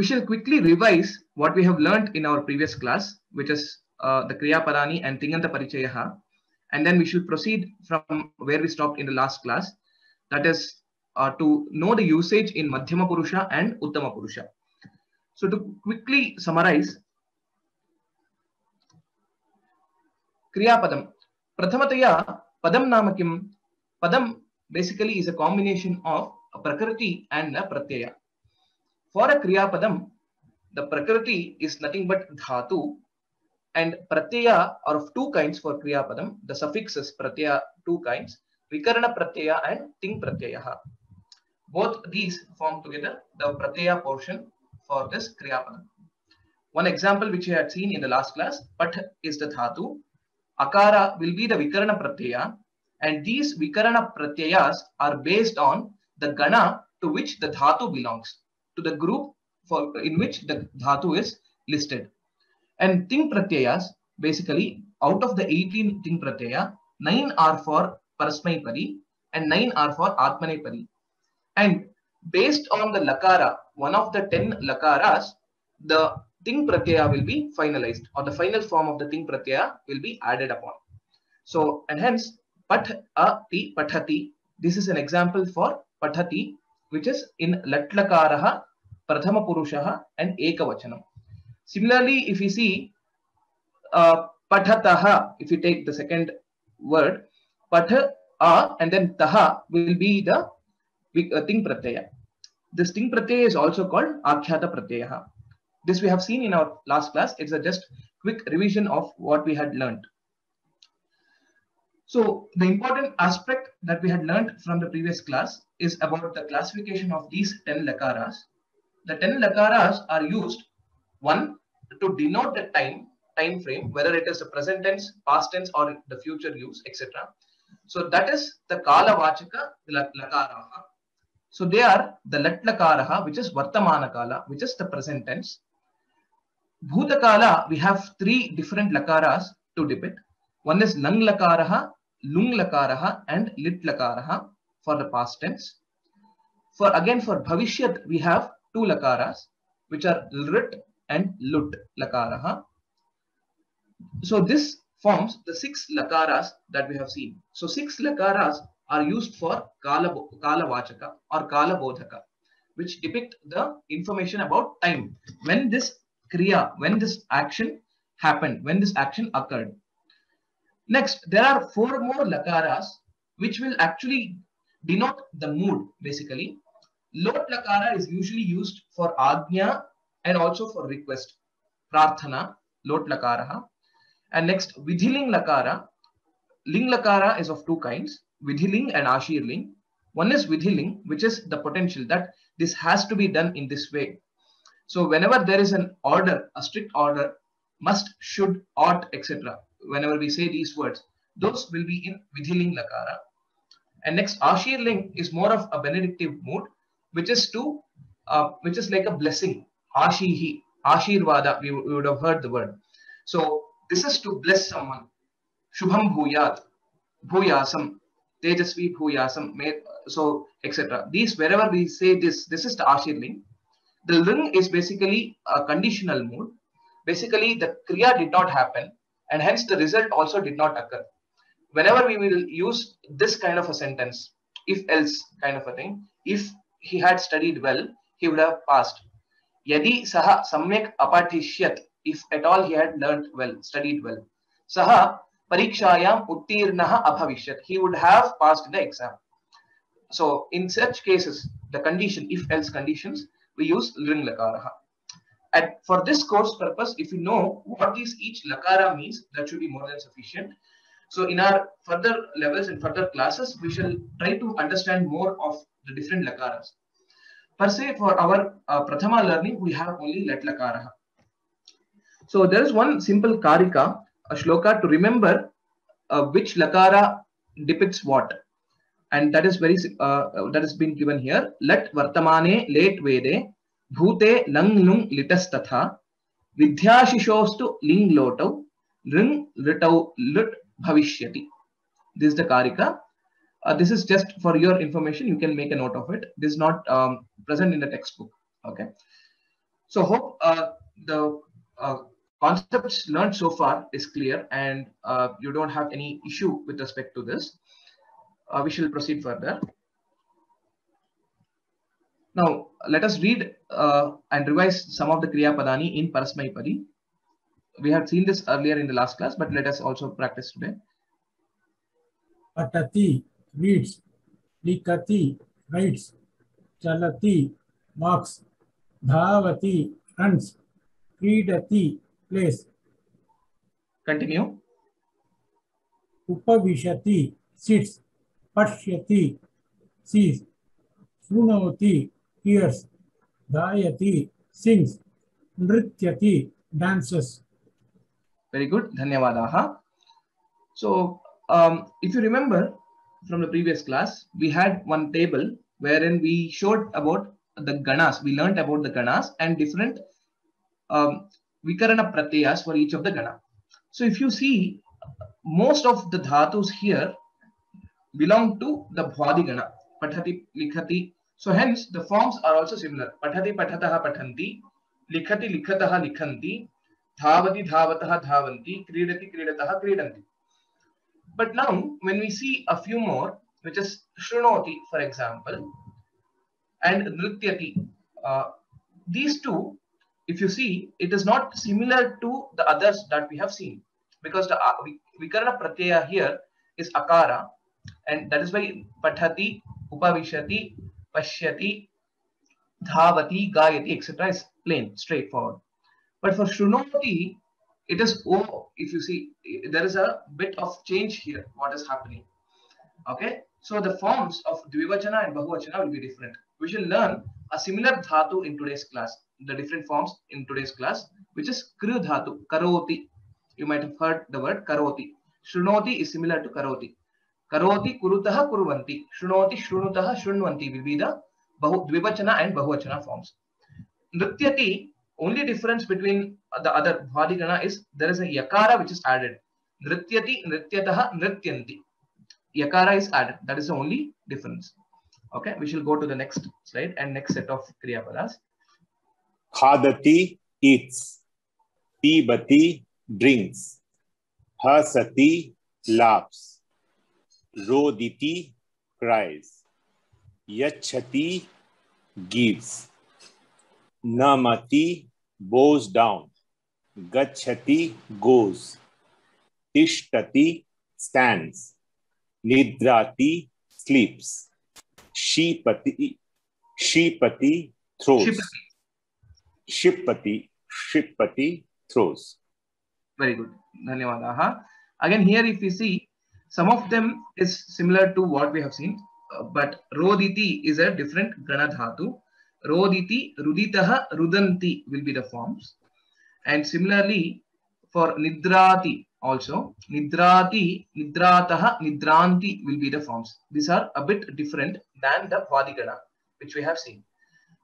We shall quickly revise what we have learned in our previous class, which is uh, the Kriya Padani and Tinganta Parichayaha. And then we should proceed from where we stopped in the last class. That is uh, to know the usage in Madhyama Purusha and Uttama Purusha. So to quickly summarize, Kriyapadam. Prathamataya, Padam nama kim? Padam basically is a combination of a Prakriti and a Pratyaya. For a Kriyapadam, the Prakriti is nothing but Dhatu and Pratyaya are of two kinds for Kriyapadam. The suffixes Pratyaya, two kinds, Vikarana Pratyaya and Ting Pratyayaha. Both these form together the Pratyaya portion for this Kriyapadam. One example which we had seen in the last class, Pat is the Dhatu, Akara will be the Vikarana Pratyaya and these Vikarana Pratyayas are based on the Gana to which the Dhatu belongs, to the group for, in which the Dhatu is listed. And Ting Pratyayas, basically out of the 18 Ting Pratyaya, 9 are for Parasmaipadi and 9 are for Atmanepadi. And based on the Lakara, one of the 10 Lakaras, the Ting Pratyaya will be finalized or the final form of the Ting Pratyaya will be added upon. So, and hence, Pathati, Pathati, this is an example for Pathati, which is in Latlakaraha, Prathama Purushaha and Ekavachanam. Similarly, if you see uh, Pathataha, if you take the second word, Patha A and then Taha will be the uh, Ting Pratyaya. This Ting Pratyaya is also called Akhyata Pratyayaha. This we have seen in our last class. It's a just quick revision of what we had learned. So the important aspect that we had learned from the previous class is about the classification of these 10 lakaras. The 10 lakaras are used, one, to denote the time, time frame, whether it is the present tense, past tense, or the future use, etc. So that is the Kala Vachaka lakaraha. So they are the Lat lakaraha, which is Vartamana Kala, which is the present tense. Bhutakala, we have three different lakaras to depict. One is Lang lakaraha, Lung lakaraha, and Lit lakaraha for the past tense. For again for Bhavishyat, we have two lakaras, which are Lrit and Lut lakaraha. So this forms the six lakaras that we have seen. So six lakaras are used for Kala, Kala Vachaka or Kala Bodhaka, which depict the information about time. When this Kriya, when this action happened, when this action occurred. Next, there are four more lakaras which will actually denote the mood basically. Lot lakara is usually used for agnya and also for request. Prarthana, lot lakaraha. And next, vidhiling lakara. Ling lakara is of two kinds, vidhiling and ashirling. One is vidhiling, which is the potential that this has to be done in this way. So whenever there is an order, a strict order, must, should, ought, etc. Whenever we say these words, those will be in Vidhiling Lakara. And next, Ashirling is more of a benedictive mood, which is to, uh, which is like a blessing. Ashihi, Ashirvada, we, we would have heard the word. So this is to bless someone. Shubham Bhuyat, Bhuyasam, Tejasvi Bhuyasam, so etc. These, wherever we say this, this is the Ashirling. The ling is basically a conditional mood. Basically, the kriya did not happen and hence the result also did not occur. Whenever we will use this kind of a sentence, if else kind of a thing, if he had studied well, he would have passed. Yadi saha samyak apatishyat, if at all he had learned well, studied well. Saha parikshayam uttirnaha abhavishyat, he would have passed the exam. So in such cases, the condition, if else conditions, we use ring lakaraha. And for this course purpose, if you know what is each lakara means, that should be more than sufficient. So in our further levels and further classes, we shall try to understand more of the different lakaras. Per se, for our uh, Prathama learning, we have only let lakara. So there is one simple karika, a shloka to remember uh, which lakara depicts what and that is very uh, that has been given here let vartamane late vede bhute lang lung litastatha vidyashishostu ling lotau ring litau lit bhavishyati this is the karika uh, this is just for your information you can make a note of it this is not um, present in the textbook okay So hope uh, the uh, concepts learned so far is clear and uh, you don't have any issue with respect to this. Uh, we shall proceed further. Now, let us read uh, and revise some of the Kriya Padani in Parasmaipadi. We have seen this earlier in the last class, but let us also practice today. Patati reads, Likati writes, Chalati walks, Dhavati runs, Kridati plays, Continue. Upavishati sits, Pashyati sees, Shrunoti hears, Dayati sings, Nrityati dances. Very good. Dhanyavadaha. So, um, if you remember from the previous class, we had one table wherein we showed about the ganas. We learned about the ganas and different um, vikarana pratyas for each of the gana. So, if you see, most of the dhatus here belong to the bhwadi gana. Pathati, likhati. So, hence the forms are also similar. Pathati, pathataha, pathanti. Likhati, likhataha, likhanti. Dhavati, dhavatah, dhavanti. Kridati, kridatah, kridanti. But now, when we see a few more, which is Shrunoti, for example, and Nrityati, uh, these two, if you see, it is not similar to the others that we have seen because the uh, Vikarana Pratyaya here is Akara, and that is why Pathati, Upavishati, Pashyati, Dhavati, Gayati, etc. is plain, straightforward. But for Shrunoti, it is O. If you see, there is a bit of change here. What is happening? Okay. So the forms of Dvivachana and Bahuvachana will be different. We shall learn a similar dhatu in today's class. The different forms in today's class, which is Kru dhatu, Karoti. You might have heard the word Karoti. Shrunoti is similar to Karoti. Karoti, Kurutaha, Kurvanti. Shrunoti, Shrunutaha, Shrunvanti will be the Dvivachana and Bahuvachana forms. Nrityati, only difference between the other Bhadigana is there is a Yakara which is added. Nrityati, Nrityataha, Nrityanti. Yakara is added. That is the only difference. Okay, we shall go to the next slide and next set of Kriya Padas. Khadati eats. Pibati drinks. Hasati laughs. Roditi cries. Yachati gives. Namati bows down. Gachati goes. Tishtati stands. Nidrati sleeps. Shipati Shipati throws. Shipati. Shipati Shipati throws. Very good. Dhanyavadaha. Again, here if you see, some of them is similar to what we have seen, uh, but Roditi is a different Gana Dhatu. Roditi, Ruditaha, Rudanti will be the forms. And similarly, for Nidrati also, Nidrati, Nidrataha, Nidranti will be the forms. These are a bit different than the Bhadigana, which we have seen.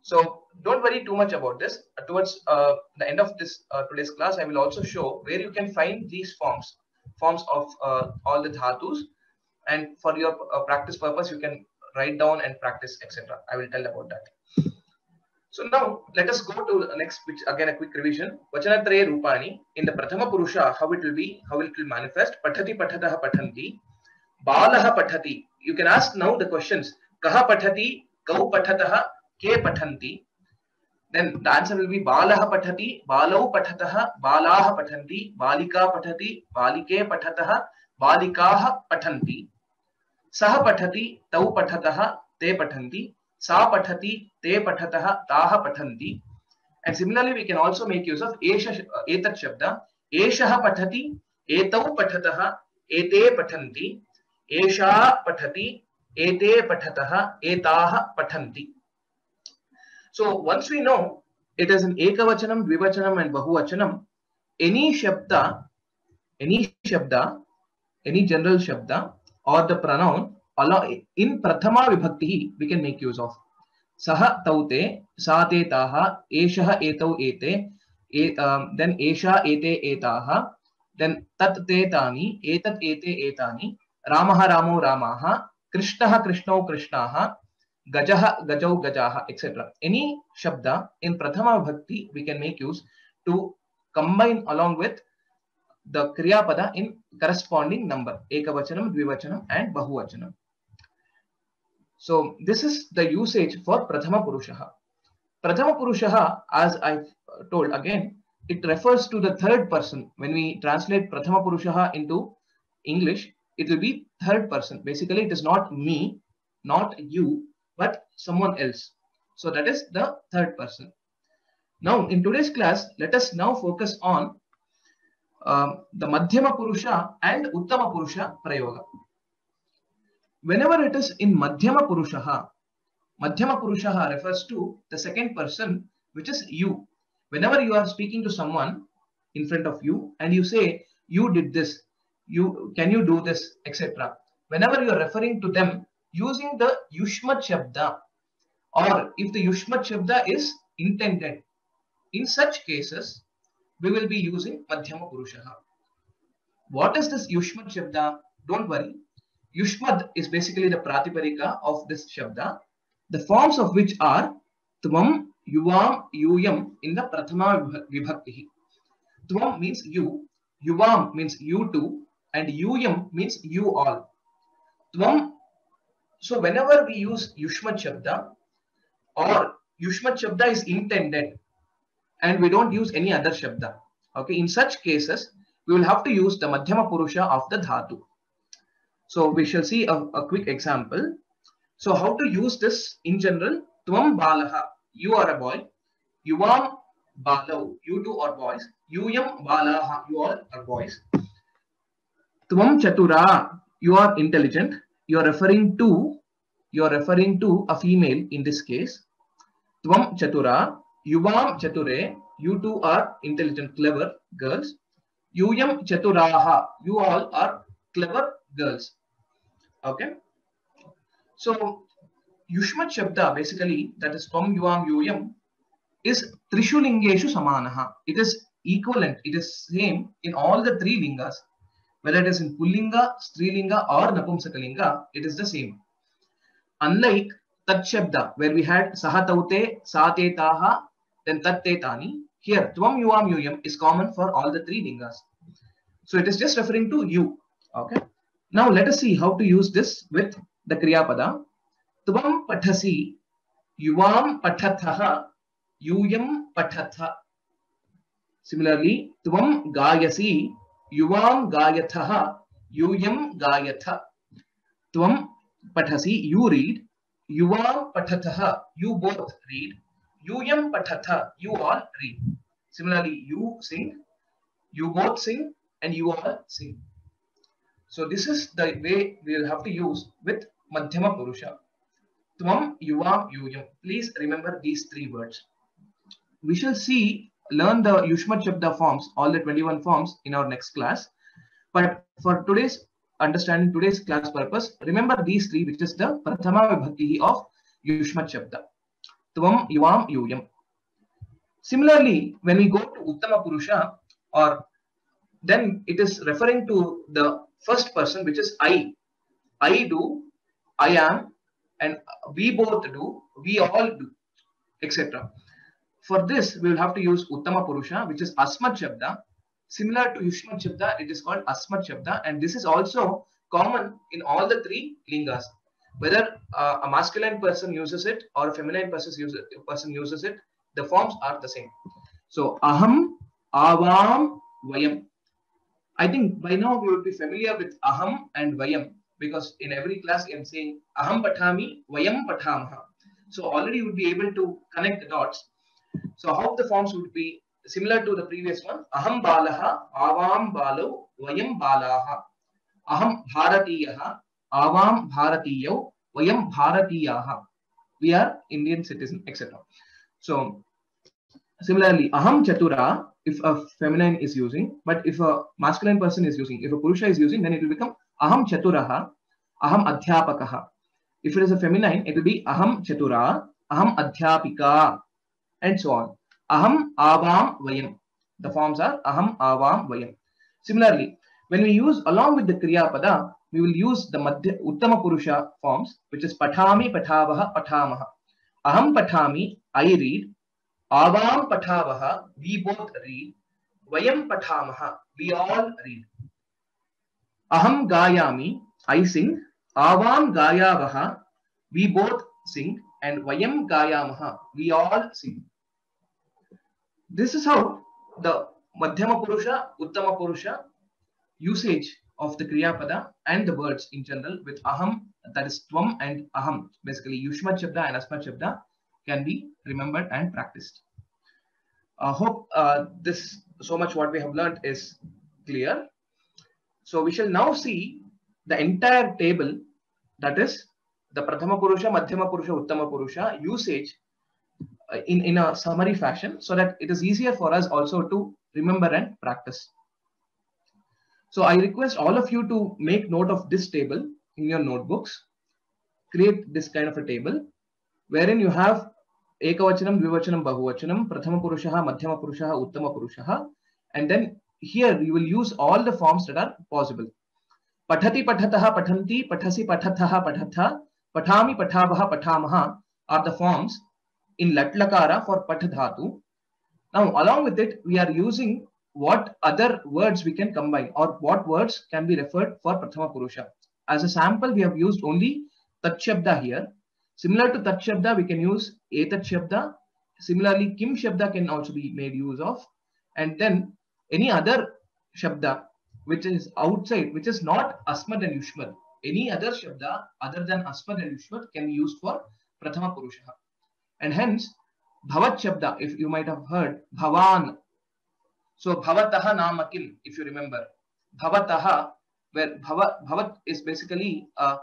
So don't worry too much about this. Uh, towards uh, the end of this uh, today's class, I will also show where you can find these forms, forms of uh, all the dhatus. And for your uh, practice purpose, you can write down and practice, etc. I will tell about that. So now let us go to the next, which again a quick revision. Vachanatraye Rupani. In the Prathama Purusha, how it will be, how it will manifest. Pathati Pathataha Pathanti. Balaha Pathati. You can ask now the questions. Kaha Pathati, Kau Pathataha, Ke Pathanti. Then the answer will be Balaha Pathati, Balau Pathataha, Balaha Pathanti, Balika Pathati, Balike Pathataha, Balikaha Pathanti. Saha Pathati, Tau Pathataha, Te Pathanti. Sa Pathati, ते पठतः ताः पठन्ति. And similarly we can also make use of एष, एतत् शब्द. एषः पठति, एतौ पठतः, एते पठन्ति. एषा पठति, एते पठतः, एताः पठन्ति. So once we know it is an एकवचनम द्विवचनम एंड बहुवचनम एनी शब्द एनी शब्द एनी जनरल शब्द और द प्रोनाउन इन प्रथमा विभक्ति we can make use of Saha taute, sate taha, eshaha etau ete, e, um, then esha ete etaha, then tat te tani, etat ete etani, ramaha ramo ramaha, krishnaha krishnau krishnaha, Gajaha, Gajau, Gajaha, etc. Any Shabda in Prathama Vibhakti we can make use to combine along with the Kriya Pada in corresponding number. Ekavachanam, Dvivachanam and Bahuvachanam. So this is the usage for Prathama Purushaha. Prathama Purushaha, as I told again, it refers to the third person. When we translate Prathama Purushaha into English, it will be third person. Basically, it is not me, not you, but someone else. So that is the third person. Now, in today's class, let us now focus on um, the Madhyama Purusha and Uttama Purusha Prayoga. Whenever it is in Madhyama Purushaha, Madhyama Purushaha refers to the second person, which is you. Whenever you are speaking to someone in front of you and you say, you did this, you can you do this, etc. Whenever you are referring to them using the Yushmat Shabda, or if the Yushmat Shabda is intended, in such cases, we will be using Madhyama Purushaha. What is this Yushmat Shabda? Don't worry. Yushmad is basically the Pratipadika of this Shabda, the forms of which are Tvam, Yuvam, Yuyam in the Prathama Vibhakti. Tvam means you, Yuvam means you two, and Yuyam means you all. Tvam, so whenever we use Yushmat Shabda or Yushmat Shabda is intended and we don't use any other Shabda. Okay, in such cases, we will have to use the Madhyama Purusha of the Dhatu. So we shall see a, a quick example. So how to use this in general? Tvam balaha, you are a boy. Yuvam balau, you two are boys. Yuyam balaha, you all are boys. Tvam chatura, you are intelligent. You are referring to, you are referring to a female in this case. Tvam chatura, yuvam chature, you two are intelligent, clever girls. Yuyam chaturaha, you all are clever girls. Okay. So Yushmat Shabda basically that is Tvam Yuvam Yuyam is Trishulingeshu Samanaha. It is equivalent, it is same in all the three lingas. Whether it is in Pullinga, Strilinga or Napumsakalinga, it is the same. Unlike Tat Shabda where we had Sahataute, Satetaha, then Tattetani, here Tvam Yuam Yuyam is common for all the three lingas. So it is just referring to you. Okay. Now let us see how to use this with the Kriya Pada. Tvam pathasi, yuvam pathatha, yuyam pathatha. Similarly, tvam gayasi, yuvam gayatha, yuyam gayatha. Tvam pathasi, you read, yuvam pathatha, you both read, yuyam pathatha, you all read. Similarly, you sing, you both sing, and you all sing. So this is the way we will have to use with Madhyama Purusha. Tvam, Yuvam, Yuyam. Please remember these three words. We shall see, learn the Yushmat Shabda forms, all the 21 forms in our next class. But for today's understanding, today's class purpose, remember these three, which is the Prathama Vibhakti of Yushmat Shabda. Tvam, Yuvam, Yuyam. Similarly, when we go to Uttama Purusha, or then it is referring to the first person, which is I. I do, I am, and we both do, we all do, etc. For this, we will have to use Uttama Purusha, which is Asmat Shabda. Similar to Yushmat Shabda, it is called Asmat Shabda, and this is also common in all the three lingas. Whether uh, a masculine person uses it or a feminine person uses person uses it, the forms are the same. So, Aham, Avam, Vayam. I think by now we would be familiar with Aham and Vayam because in every class I'm saying Aham Pathami, Vayam Pathamaha. So already you would be able to connect the dots. So how the forms would be similar to the previous one. Aham Balaha, Avam Balau, Vayam Balaha. Aham Bharatiyaha, Avam Bharatiyo, Vayam Bharatiyaha. We are Indian citizen, etc. So similarly, Aham Chatura, if a feminine is using, but if a masculine person is using, if a Purusha is using, then it will become Aham Chaturaha, Aham Adhyapakaha. If it is a feminine, it will be Aham Chatura, Aham Adhyapika, and so on. Aham Avam Vayam. The forms are Aham Avam Vayam. Similarly, when we use along with the Kriya we will use the Madhya, Uttama Purusha forms, which is Pathami, Patavaha, Pathamaha. Aham Pathami, I read. Avam Patavaha, we both read. Vayam Pathamaha, we all read. Aham Gayami, I sing. Avam Gayavaha, we both sing. And Vayam Gayamaha, we all sing. This is how the Madhyama Purusha, Uttama Purusha usage of the Kriya Pada and the words in general with Aham, that is Tvam and Aham, basically Yushma Shabda and Asma Shabda can be remembered and practiced. I hope uh, this so much what we have learned is clear. So we shall now see the entire table that is the Prathama Purusha, Madhyama Purusha, Uttama Purusha usage uh, in, in a summary fashion so that it is easier for us also to remember and practice. So I request all of you to make note of this table in your notebooks. Create this kind of a table wherein you have Ekavachanam, Dvivachanam, Bahuvachanam, Prathama Purushaha, Madhyama Purushaha, Uttama Purushaha. And then here you will use all the forms that are possible. Pathati, Pathataha, Pathanti, Pathasi, Pathathaha, Pathatha, Pathami, Pathavaha, Pathamaha are the forms in Latlakara for Pathadhatu. Now, along with it, we are using what other words we can combine or what words can be referred for Prathama Purusha. As a sample, we have used only Tat Shabda here. Similar to Tat Shabda, we can use Etat Shabda. Similarly, Kim Shabda can also be made use of. And then any other Shabda which is outside, which is not Asmad and Yushmad. Any other Shabda other than Asmad and Yushmad can be used for Prathama Purusha. And hence, Bhavat Shabda, if you might have heard, Bhavan. So Bhavataha Namakim, if you remember. Bhavataha, where Bhava, Bhavat is basically a,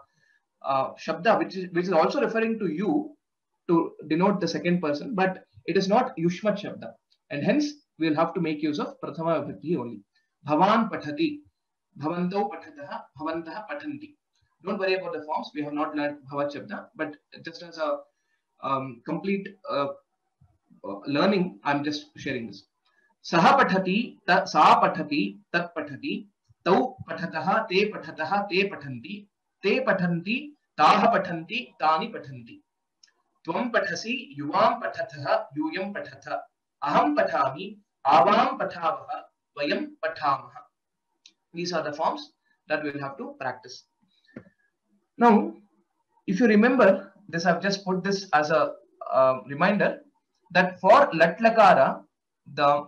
a Shabda, which is, which is also referring to you to denote the second person, but it is not Yushmat Shabda. And hence, we will have to make use of Prathama Vibhakti only. Bhavan Pathati, Bhavanto Pathataha, Bhavantaha Pathanti. Don't worry about the forms. We have not learned Bhavat Shabda, but just as a um, complete uh, learning, I'm just sharing this. Saha pathati, ta, sa pathati, tat pathati, tau pathatah, te pathatah, te pathanti, pathanti, taha pathanti, tani pathanti. Tvam pathasi, yuvam pathatah, yuyam pathatha. Aham pathami, avam pathavaha, vayam pathamaha. These are the forms that we will have to practice. Now, if you remember, this I've just put this as a uh, reminder that for Latlakara, the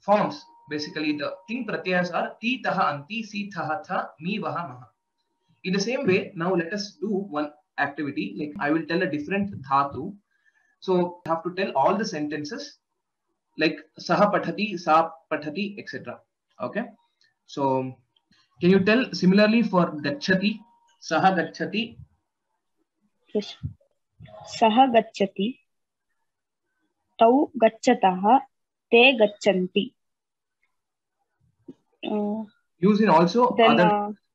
forms, basically the thing pratyas are ti taha anti, si taha tha, mi vaha maha. In the same way, now let us do one activity. Like I will tell a different dhatu. So I have to tell all the sentences like saha pathati, sa pathati, etc. Okay. So can you tell similarly for gachati, saha gachati? Yes. Saha gachati. Tau gachataha, te gachanti. Uh, Use also then, other. Uh,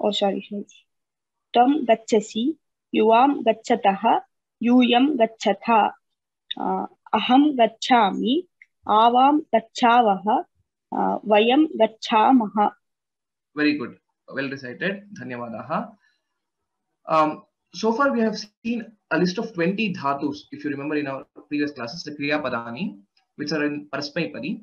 oh sorry sorry त्वं गच्छसि युवां गच्छतः यूयं गच्छथ uh, अहं गच्छामि आवां गच्छावः uh, वयं गच्छामः Very good. Well recited. Dhanyavadaha. Um, so far we have seen a list of 20 dhatus, if you remember in our previous classes, the Kriya Padani, which are in Parasmai Padi.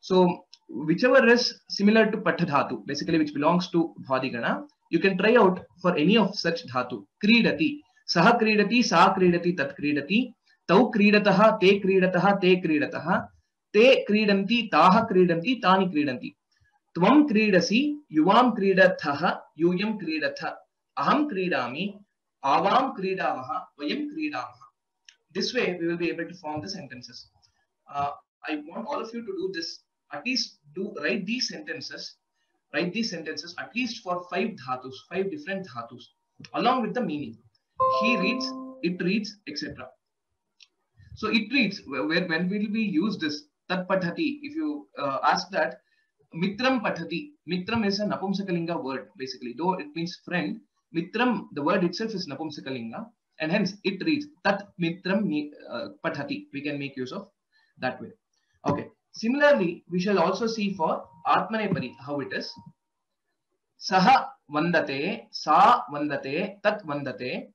So whichever is similar to Patha Dhatu, basically which belongs to Bhadigana, you can try out for any of such dhatu. Kridati. Saha kridati, sa kridati, tat kridati. Tau kridataha, te kridataha, te kridataha. Te kridanti, taha kridanti, tani kridanti. त्वं क्रीडसि युवां क्रीडथः यूयं क्रीडथ अहं क्रीडामि आवां क्रीडामः वयं क्रीडामः this way we will be able to form the sentences uh, i want all of you to do this at least do write these sentences write these sentences at least for five dhatus five different dhatus along with the meaning. He reads, it reads, etc. So it reads, where, when will we use this? Tat pathati. If you uh, ask that, mitram pathati. Mitram is a napumsakalinga word, basically. Though it means friend, mitram, the word itself is napumsakalinga. And hence it reads, tat mitram uh, pathati. We can make use of that way. Okay. Similarly, we shall also see for Atmanepadi how it is. Saha vandate, sa vandate, tat vandate,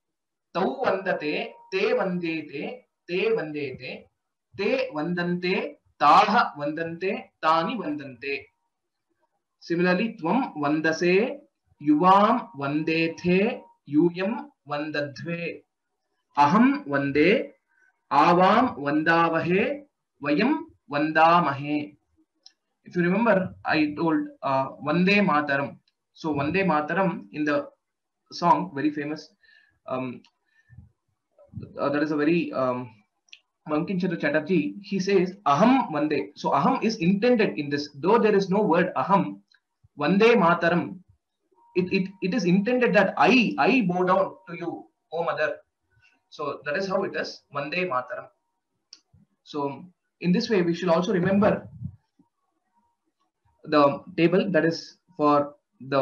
tau vandate, te vandete, te vandete, te vandante, taha vandante, tani vandante. Similarly, tvam vandase, yuvam vandethe, vandadve, aham vande, avam vandavahe, vayam vandamahe. If you remember, I told uh, Vande Mataram. So Vande Mataram in the song, very famous. Um, uh, that is a very um, Bankim Chandra Chatterjee. He says Aham Vande. So Aham is intended in this. Though there is no word Aham, Vande Mataram. It, it, it is intended that I I bow down to you, O mother. So that is how it is. Vande Mataram. So in this way, we should also remember the table that is for the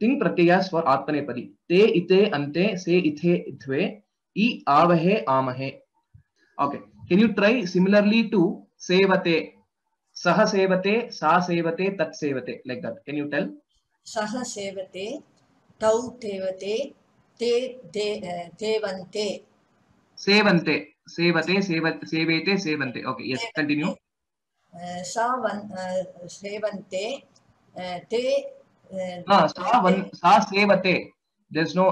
ting pratyayas for Atmanepadi. Te ite ante se ithe ithve i avahe amahe. Okay. Can you try similarly to sevate? Saha sevate, sa sevate, tat sevate. Like that. Can you tell? सः सेवते तौ तेवते ते दे देवन्ते Sevante. सेवते सेव सेवेते सेवन्ते। ओके यस कंटिन्यू सावन सेवन्ते ते हाँ सावन सा सेवते। देयर इज़ नो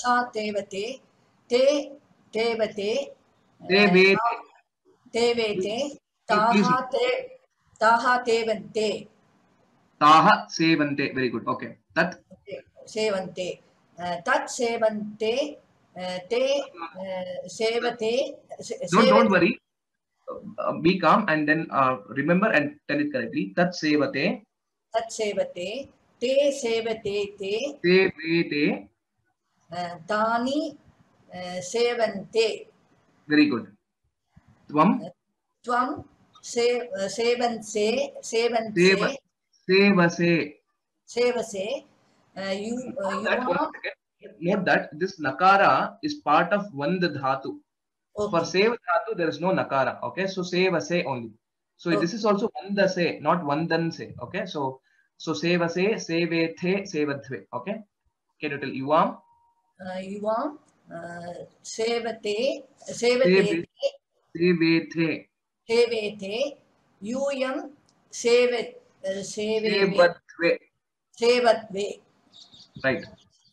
सा तेवते ते तेवते देवेते देवेते ताहा ते ताहा तेवन्ते। ताहा सेवन्ते वेरी गुड ओके तत्? सेवन्ते। तत् सेवन्ते te sevate. Don't, uh, don't worry. Uh, be calm and then uh, remember and tell it correctly. Tat sevate. Tat sevate. Te sevate te. Te vete. Uh, tani uh, sevante. Very good. Tvam. Uh, Tvam. Se, sevante. Sevante. Sevase. Sevase. Uh, you, uh, you are note that this nakara is part of one dhatu. Okay. For save dhatu, there is no nakara. Okay, so save a say only. So okay. this is also one se, not one se. Okay, so so save a say, save a the, save a thve. Okay, can you tell Ivam? Uh, save a the, save a the, save a the, save a the, um, save it, save a, save a, save right.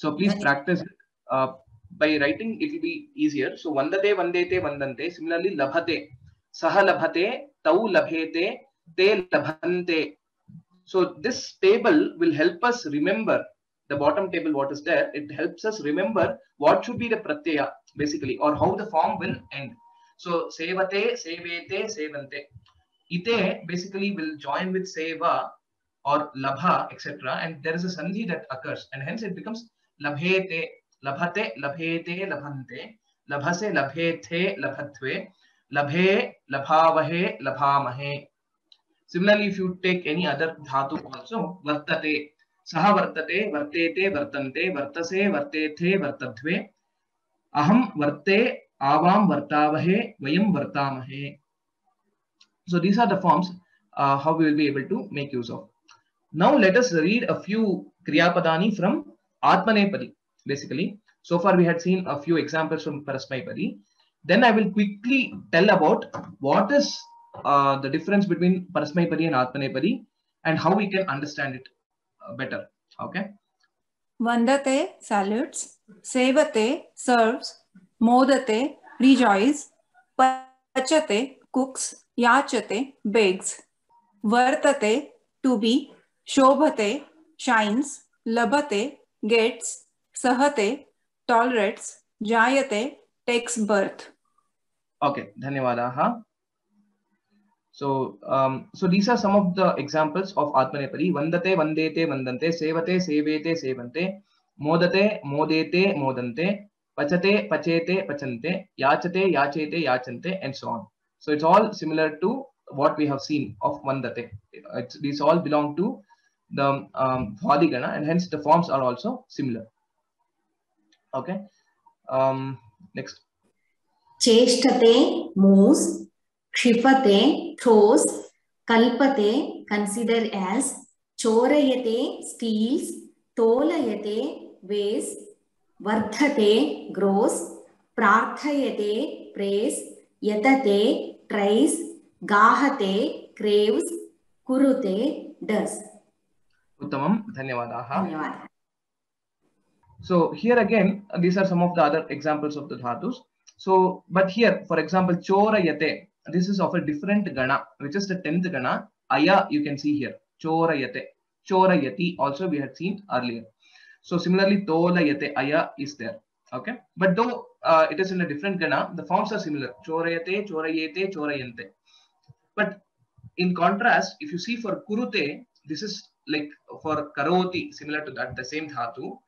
So please practice. Uh, by writing, it will be easier. So vandate, vandete, vandante. Similarly, labhate. Saha labhate. Tau labhete. Te labhante. So this table will help us remember the bottom table what is there. It helps us remember what should be the pratyaya basically or how the form will end. So sevate, sevete, sevante. Ite basically will join with seva or labha, etc. And there is a sandhi that occurs, and hence it becomes labhete, labhate, labhete, labhante, labhase, labhethe, labhatve, labhe, labhavahe, labhamahe. Similarly, if you take any other dhatu also, vartate, saha vartate, vartete, vartante, vartase, vartethe, vartadve, aham varte, avam vartavahe, vayam vartamahe. So these are the forms uh, how we will be able to make use of. Now let us read a few Kriyapadani from Atmanepadi, basically. So far we had seen a few examples from Parasmaipadi. Then I will quickly tell about what is uh, the difference between Parasmaipadi and Atmanepadi and how we can understand it uh, better. Okay. Vandate salutes, Sevate serves, Modate rejoice, Pachate cooks, Yachate begs, Vartate to be, Shobhate shines, Labhate gets, Sahate tolerates, Jayate takes birth. Okay, dhanyavadaha. So, um, so these are some of the examples of Atmanepadi. Vandate, vandete, vandante, sevate, sevete, sevante, modate, modete, modante, pachate, pachete, pachante, yachate, yachete, yachante, and so on. So it's all similar to what we have seen of vandate. It's, these all belong to the um, Bhadigana and hence the forms are also similar. Okay. Um, next. Cheshtate moves, kshipate throws, kalpate consider as, chorayate steals, tolayate weighs, vardhate grows, prarthayate prays, yatate tries, gahate craves, kurute does. उत्तम। धन्यवाद। So here again these are some of the other examples of the धातु so but here for example चोरयते this is of a different गण which is the tenth गण अया you can see here चोरयते चोरयति also we had seen earlier so similarly तोलयते अया is there okay but though it is in a different गण the forms are similar चोरयते चोरयेते चोरयन्ते but in contrast if you see for कुरुते this is like for karoti, similar to that, the same dhatu.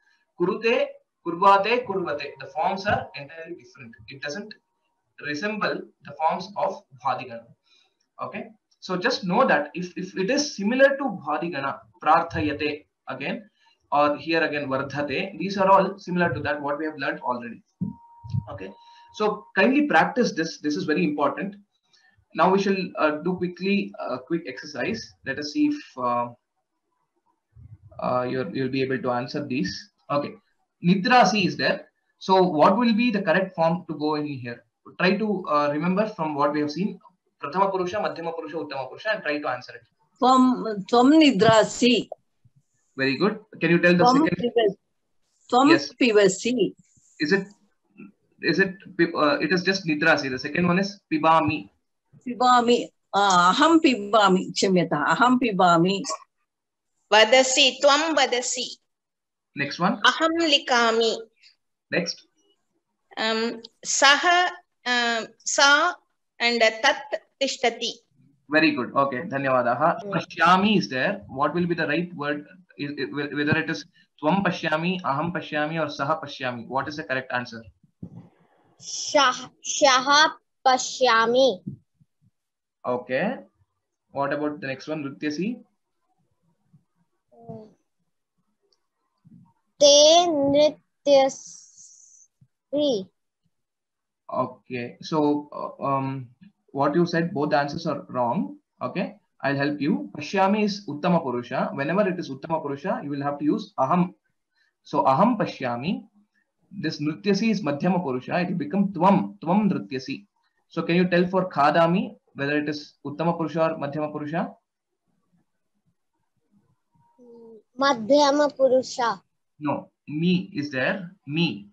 Kurute, kurvate, kurvate. The forms are entirely different. It doesn't resemble the forms of Bhadigana. Okay. So just know that if, if it is similar to Bhadigana, Prarthayate again, or here again Vardhate, these are all similar to that, what we have learned already. Okay. So kindly practice this. This is very important. Now we shall uh, do quickly a quick exercise. Let us see if uh, uh, you're, you'll be able to answer these. Okay, Nidrasi is there. So what will be the correct form to go in here? Try to uh, remember from what we have seen, Prathama Purusha, Madhyama Purusha, Uttama Purusha and try to answer it. From, from Nidrasi. Very good. Can you tell the from second? From yes. Pivasi. Is it, is it, uh, it is just Nidrasi. The second one is Pibami. Pibami. Uh, Aham Pibami. Chamyata. Aham Pibami. वदसि त्वं वदसि Next one. अहं लिखामि Next. अम्, सः अम्, सा and तत् तिष्ठति Very good. Okay. Dhanyavadaha. Pashyami is there. What will be the right word? Is, is- whether it is Tvam Pashyami, Aham Pashyami or Saha Pashyami. What is the correct answer? Shah, Shah Pashyami. Okay. What about the next one? Nrityasi? Te Nrityasri. Okay. So, uh, um, what you said, both answers are wrong. Okay. I'll help you. Pashyami is Uttama Purusha. Whenever it is Uttama Purusha, you will have to use Aham. So, Aham Pashyami. This Nrityasi is Madhyama Purusha. It will become Tvam. Tvam Nrityasi. So, can you tell for Khadami whether it is Uttama Purusha or Madhyama Purusha? Madhyama Purusha. No. Me is there. Me.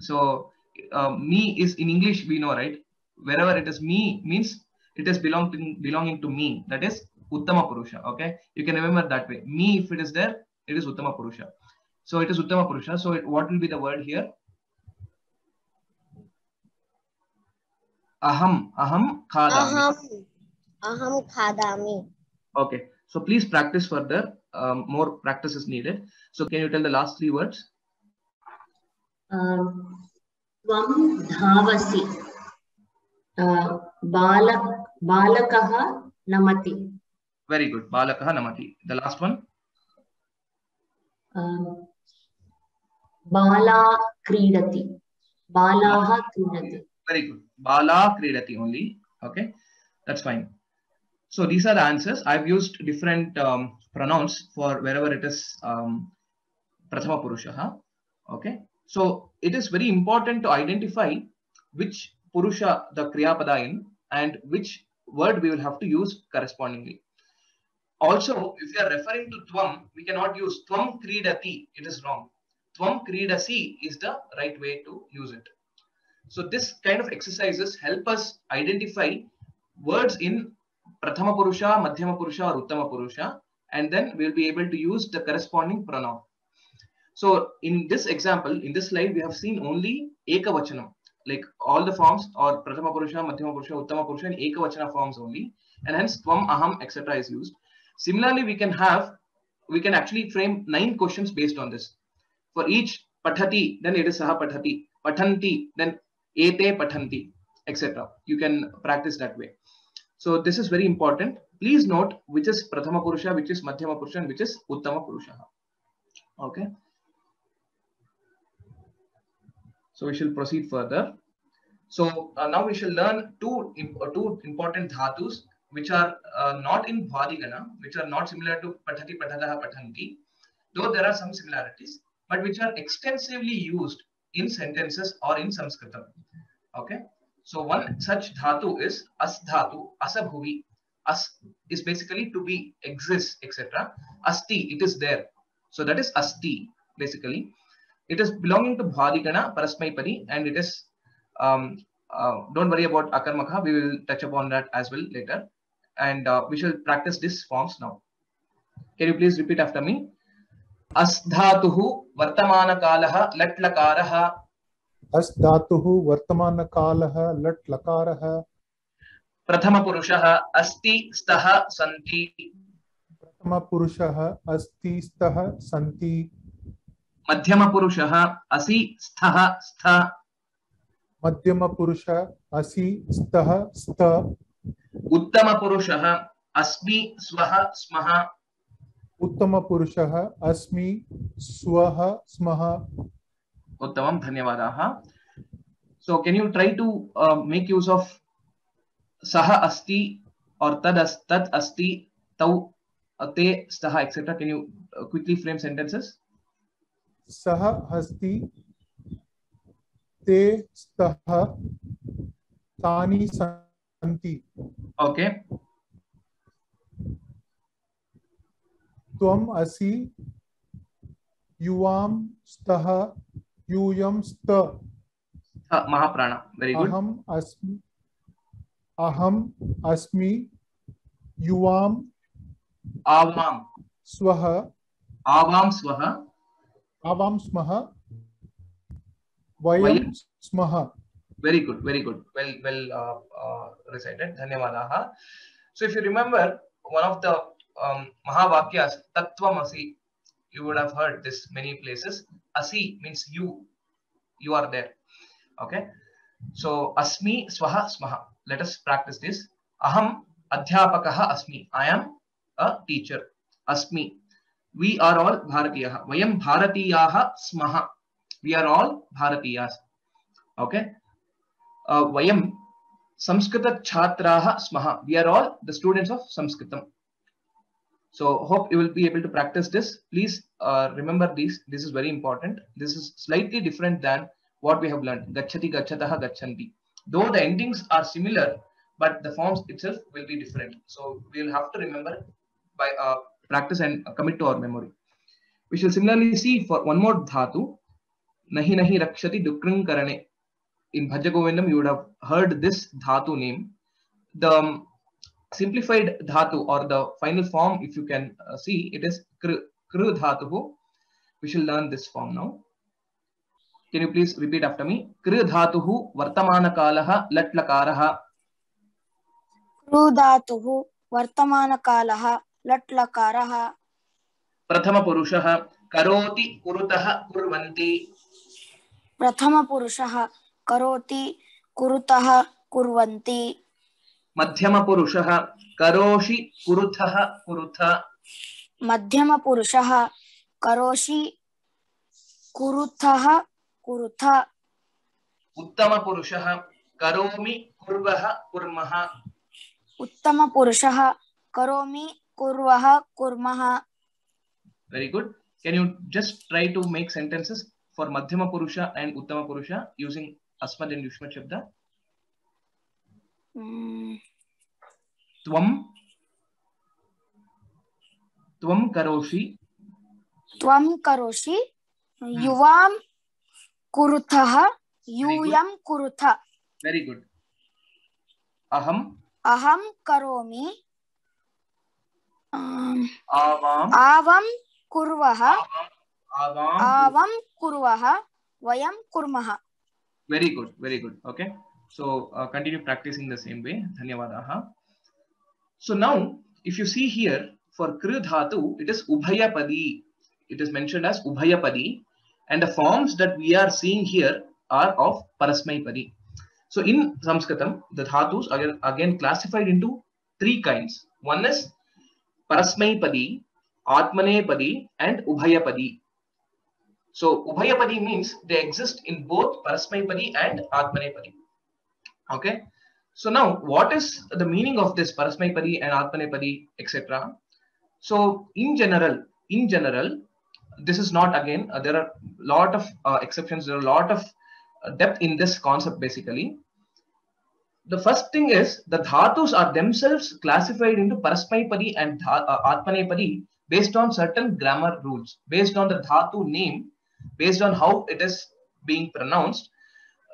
So, uh, me is in English, we know, right? Wherever it is me means it is belonging belonging to me. That is Uttama Purusha. Okay. You can remember that way. Me, if it is there, it is Uttama Purusha. So it is Uttama Purusha. So it, what will be the word here? Aham. Aham khadami. Aham. Aham Khadami. Okay. So please practice further. Um, more practice is needed. So can you tell the last three words? त्वं धावसि अ, बाल बालकः नमति Very good. Balakaha namati. The last one. अ, बाला क्रीडति बालाः क्रीडति Very good. Bala kridati only. Okay, that's fine. So these are the answers. I've used different um, pronouns for wherever it is um, prathama purusha. Okay, so it is very important to identify which purusha the kriya pada in and which word we will have to use correspondingly. Also, if you are referring to tvam, we cannot use tvam kridati. It is wrong. Tvam kridasi is the right way to use it. So this kind of exercises help us identify words in Prathama Purusha, Madhyama Purusha or Uttama Purusha and then we'll be able to use the corresponding pronoun. So in this example, in this slide, we have seen only Ekavachanam, like all the forms or Prathama Purusha, Madhyama Purusha, Uttama Purusha and Ekavachana forms only and hence Tvam, Aham, etc. is used. Similarly, we can have, we can actually frame nine questions based on this. For each Pathati, then it is Saha Pathati, Pathanti, then ete pathanti etc you can practice that way so this is very important please note which is prathama purusha which is madhyama purusha and which is uttama purusha okay so we shall proceed further so uh, now we shall learn two imp two important dhatus which are uh, not in bhadigana which are not similar to pathati pathataha pathanti though there are some similarities but which are extensively used in sentences or in Sanskritam. Okay. So one such dhatu is as dhatu, asabhuvi. As is basically to be, exists, etc. Asti, it is there. So that is asti, basically. It is belonging to Bhadigana, Parasmaipadi, and it is, um, uh, don't worry about Akarmaka, we will touch upon that as well later. And uh, we shall practice these forms now. Can you please repeat after me? As vartamana kalaha, latlakarah, अस् धातुः वर्तमानकालः लट् लकारः प्रथमपुरुषः अस्ति स्तः सन्ति। प्रथमपुरुषः अस्ति स्तः सन्ति। मध्यमपुरुषः असि स्थः स्थ मध्यमपुरुषः असि स्तः स्त। उत्तमपुरुषः अस्मि स्वः स्मः। उत्तमपुरुषः अस्मि स्वः स्मः। उत्तम धन्यवाद। So can you try to make use of सह अस्ति और तद तद अस्ति तौ ते स्तः etcetera can you quickly frame sentences सह अस्ति ते स्तः तानि सन्ति। ओके त्वम असि युवाम स्तः यूयं स्त uh, महाप्राण very good अहम् अस्मि अहम् अस्मि युवां आवां स्वः आवां स्वः आवां स्मः वयं स्मः very good very good well well uh, uh, recited dhanyawadaha so if you remember one of the um, mahavakyas tattvamasi you would have heard this many places asi means you you are there okay so asmi swaha smaha let us practice this aham adhyapakah asmi i am a teacher asmi we are all bharatiyah vayam bharatiyah smaha we are all bharatiyas okay uh, vayam samskrita chhatraah smaha we are all the students of sanskritam so hope you will be able to practice this. Please uh, remember this this is very important. This is slightly different than what we have learned. Gachati gachatah gachanti though the endings are similar but the forms itself will be different. So we will have to remember by uh, practice and commit to our memory. We shall similarly see for one more dhatu. Nahi nahi rakshati dukring karane. In Bhaja Govindam, you would have heard this dhatu name. The um, simplified dhatu or the final form, if you can uh, see, it is kr, kru dhatu. We shall learn this form now. Can you please repeat after me? Kru dhatu vartamana kalaha lat lakaraha क्रूधातुः वर्तमानकालः लट् लकारः prathama purushah karoti kurutah kurvanti प्रथमपुरुषः करोति कुरुतः कुर्वन्ति madhyama purushah karoshi kurutah kurutha मध्यमपुरुषः करोषि कुरुथः कुरुथ uttama purushah karomi kurvah kurmah उत्तमपुरुषः करोमि कुर्वः कुर्मः Very good. Can you just try to make sentences for Madhyama Purusha and Uttama Purusha using Asmad and Yushmat Shabda? त्वम त्वम करोषि त्वम करोषि हम्म। युवाम कुरुतः यूयम कुरुथ। वेरी गुड अहम अहम करोमि आवाम आवाम कुर्वः आवाम कुर्वः। वयम कुर्मः। Very good very good okay So uh, continue practicing the same way. Dhanyavadaha. So now, if you see here for kru dhatu, it is ubhayapadi. It is mentioned as ubhayapadi, and the forms that we are seeing here are of parasmaipadi. So in Sanskritam, the dhatus are again classified into three kinds. One is parasmaipadi, atmanepadi, and ubhayapadi. So Ubhayapadi means they exist in both Parasmaipadi and Atmanepadi. Okay. So now what is the meaning of this Parasmaipadi and Atmanepadi, etc. So in general, in general, this is not again, uh, there are a lot of uh, exceptions, there are a lot of uh, depth in this concept basically. The first thing is the dhatus are themselves classified into Parasmaipadi and uh, Atmanepadi based on certain grammar rules, based on the dhatu name based on how it is being pronounced,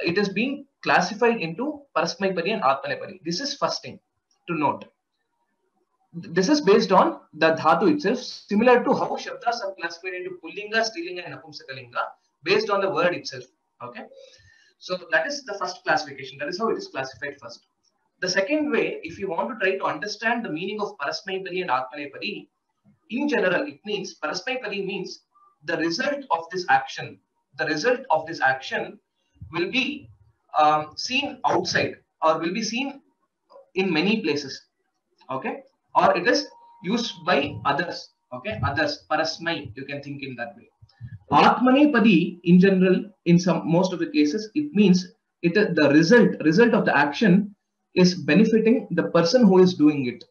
it is being classified into Parasmaipadi and Atmanepadi. This is first thing to note. This is based on the dhatu itself, similar to how Shabdas are classified into Pullinga, Strilinga, and Napumsakalinga based on the word itself. Okay. So that is the first classification. That is how it is classified first. The second way, if you want to try to understand the meaning of Parasmaipadi and Atmanepadi, in general, it means Parasmaipadi means the result of this action, the result of this action will be um, seen outside or will be seen in many places. Okay. Or it is used by others. Okay. Others. Parasmai. You can think in that way. Atmanepadi in general, in some most of the cases, it means it the result result of the action is benefiting the person who is doing it.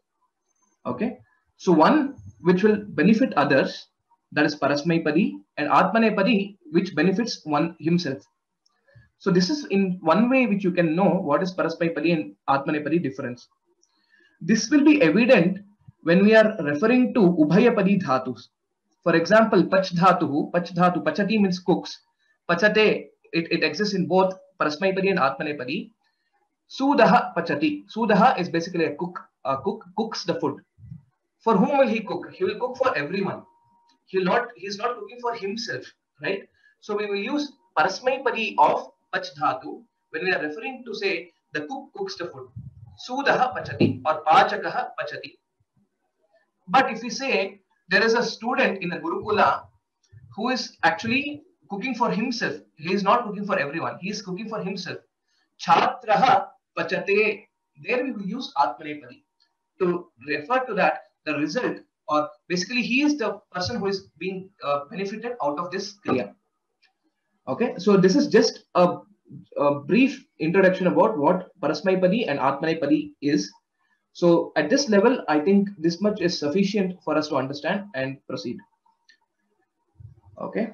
Okay. So one which will benefit others that is Parasmaipadi and Atmanepadi, which benefits one himself. So this is in one way which you can know what is Parasmaipadi and Atmanepadi difference. This will be evident when we are referring to Ubhayapadi dhatus. For example, Pach dhatuhu, Pach dhatu, Pachati means cooks. Pachate, it, it exists in both Parasmaipadi and Atmanepadi. Sudaha Pachati. Sudaha is basically a cook. A cook cooks the food. For whom will he cook? He will cook for everyone he'll not he's not cooking for himself right so we will use parasmaipadi of pach dhatu when we are referring to say the cook cooks the food sudaha pachati or pachakaha pachati but if we say there is a student in a gurukula who is actually cooking for himself he is not cooking for everyone he is cooking for himself chhatraha pachate there we will use atmanepadi to refer to that the result or basically he is the person who is being uh, benefited out of this kriya. Okay, so this is just a, a brief introduction about what Parasmaipadi and Atmanepadi is. So at this level, I think this much is sufficient for us to understand and proceed. Okay.